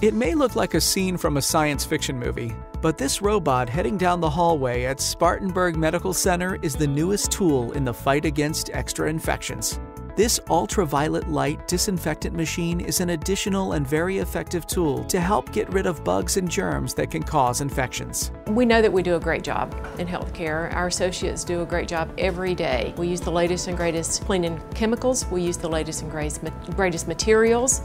It may look like a scene from a science fiction movie, but this robot heading down the hallway at Spartanburg Medical Center is the newest tool in the fight against extra infections. This ultraviolet light disinfectant machine is an additional and very effective tool to help get rid of bugs and germs that can cause infections. We know that we do a great job in healthcare. Our associates do a great job every day. We use the latest and greatest cleaning chemicals, we use the latest and greatest greatest materials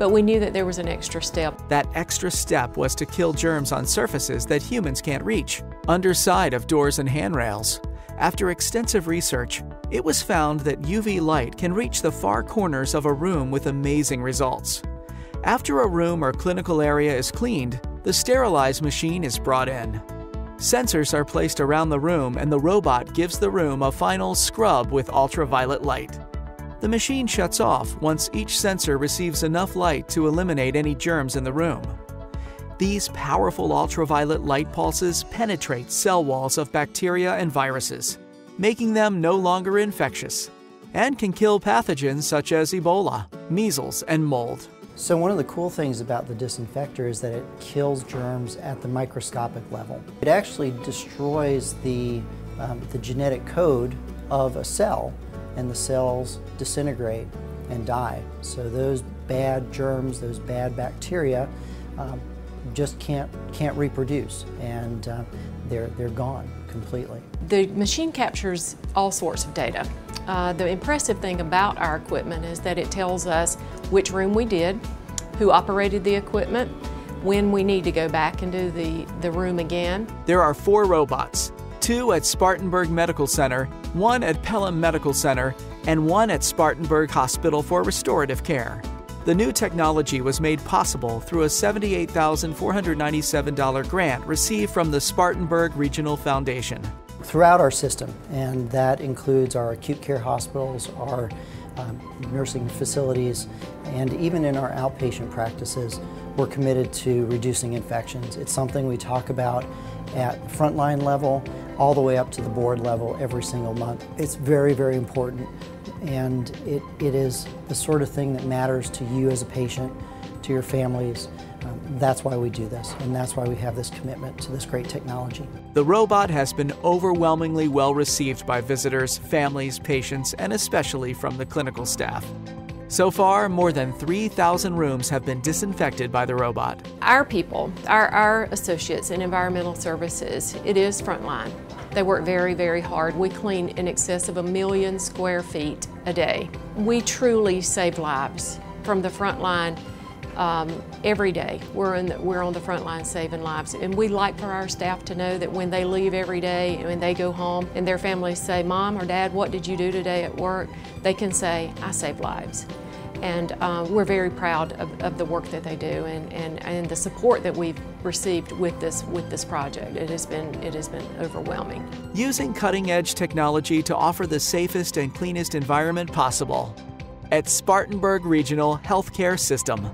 but we knew that there was an extra step. That extra step was to kill germs on surfaces that humans can't reach, underside of doors and handrails. After extensive research, it was found that UV light can reach the far corners of a room with amazing results. After a room or clinical area is cleaned, the Steriliz machine is brought in. Sensors are placed around the room and the robot gives the room a final scrub with ultraviolet light. The machine shuts off once each sensor receives enough light to eliminate any germs in the room. These powerful ultraviolet light pulses penetrate cell walls of bacteria and viruses, making them no longer infectious, and can kill pathogens such as Ebola, measles, and mold. So one of the cool things about the disinfector is that it kills germs at the microscopic level. It actually destroys the, um, the genetic code of a cell and the cells disintegrate and die. So those bad germs, those bad bacteria, um, just can't can't reproduce, and uh, they're they're gone completely. The machine captures all sorts of data. Uh, the impressive thing about our equipment is that it tells us which room we did, who operated the equipment, when we need to go back and do the, the room again. There are four robots two at Spartanburg Medical Center, one at Pelham Medical Center, and one at Spartanburg Hospital for Restorative Care. The new technology was made possible through a $78,497 grant received from the Spartanburg Regional Foundation. Throughout our system, and that includes our acute care hospitals, our um, nursing facilities, and even in our outpatient practices, we're committed to reducing infections. It's something we talk about at frontline level all the way up to the board level every single month. It's very, very important and it, it is the sort of thing that matters to you as a patient, to your families. Um, that's why we do this, and that's why we have this commitment to this great technology. The robot has been overwhelmingly well received by visitors, families, patients, and especially from the clinical staff. So far, more than 3,000 rooms have been disinfected by the robot. Our people, our, our associates in environmental services, it is frontline. They work very, very hard. We clean in excess of a million square feet a day. We truly save lives from the front line um, every day. We're, in the, we're on the front line saving lives. And we like for our staff to know that when they leave every day and when they go home and their families say, Mom or Dad, what did you do today at work? They can say, I saved lives. And um, we're very proud of, of, the work that they do and, and, and the support that we've received with this, with this project. It has, been, it has been overwhelming. Using cutting edge technology to offer the safest and cleanest environment possible at Spartanburg Regional Healthcare System.